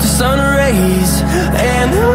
the sun rays and